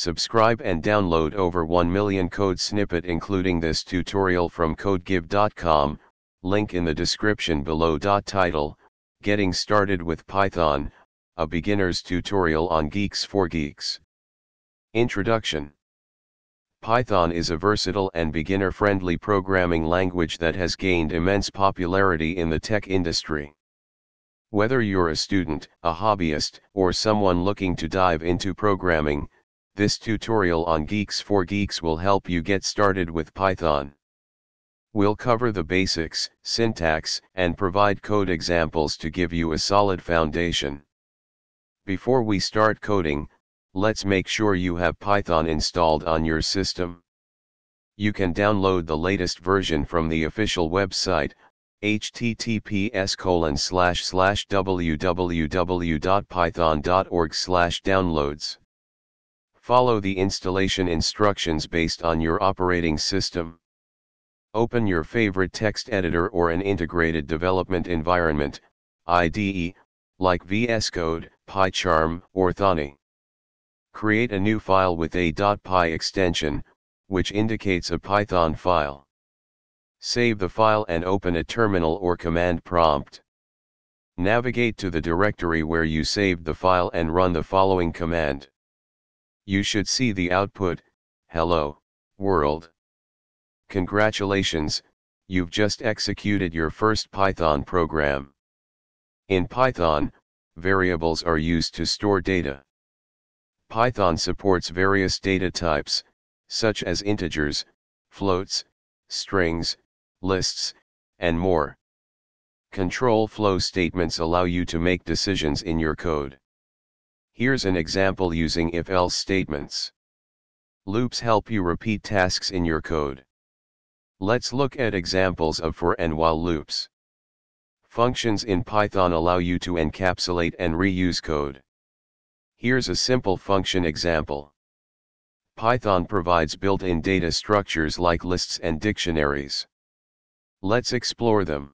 Subscribe and download over 1 million code snippet including this tutorial from codegive.com, link in the description below. Title, Getting Started with Python, a beginner's tutorial on Geeks for Geeks. Introduction Python is a versatile and beginner-friendly programming language that has gained immense popularity in the tech industry. Whether you're a student, a hobbyist, or someone looking to dive into programming, this tutorial on Geeks for Geeks will help you get started with Python. We'll cover the basics, syntax, and provide code examples to give you a solid foundation. Before we start coding, let's make sure you have Python installed on your system. You can download the latest version from the official website, https www.python.org downloads. Follow the installation instructions based on your operating system. Open your favorite text editor or an integrated development environment, IDE, like VS Code, PyCharm, or Thonny. Create a new file with a .py extension, which indicates a Python file. Save the file and open a terminal or command prompt. Navigate to the directory where you saved the file and run the following command. You should see the output, hello, world. Congratulations, you've just executed your first Python program. In Python, variables are used to store data. Python supports various data types, such as integers, floats, strings, lists, and more. Control flow statements allow you to make decisions in your code. Here's an example using if-else statements. Loops help you repeat tasks in your code. Let's look at examples of for and while loops. Functions in Python allow you to encapsulate and reuse code. Here's a simple function example. Python provides built-in data structures like lists and dictionaries. Let's explore them.